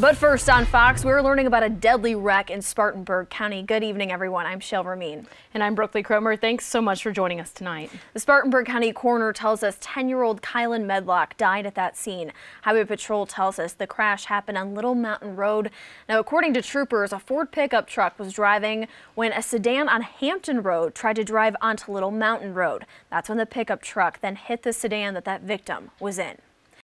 But first on Fox, we're learning about a deadly wreck in Spartanburg County. Good evening, everyone. I'm Shel Ramin. And I'm Brooklyn Cromer. Thanks so much for joining us tonight. The Spartanburg County coroner tells us 10-year-old Kylan Medlock died at that scene. Highway Patrol tells us the crash happened on Little Mountain Road. Now, according to troopers, a Ford pickup truck was driving when a sedan on Hampton Road tried to drive onto Little Mountain Road. That's when the pickup truck then hit the sedan that that victim was in.